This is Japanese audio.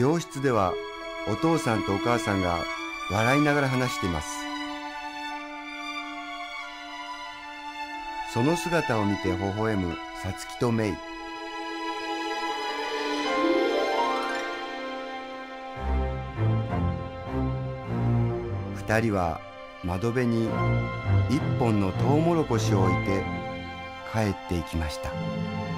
病室ではお父さんとお母さんが笑いながら話しています。その姿を見て微笑むさつきとメイ。二人は窓辺に一本のトウモロコシを置いて帰っていきました。